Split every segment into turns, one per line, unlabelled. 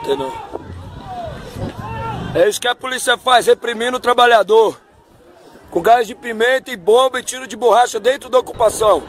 Entendeu? É isso que a polícia faz, reprimindo o trabalhador. Com gás de pimenta e bomba e tiro de borracha dentro da ocupação.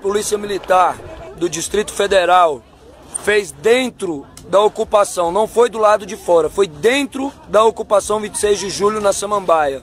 Polícia Militar do Distrito Federal fez dentro da ocupação, não foi do lado de fora, foi dentro da ocupação 26 de julho na Samambaia.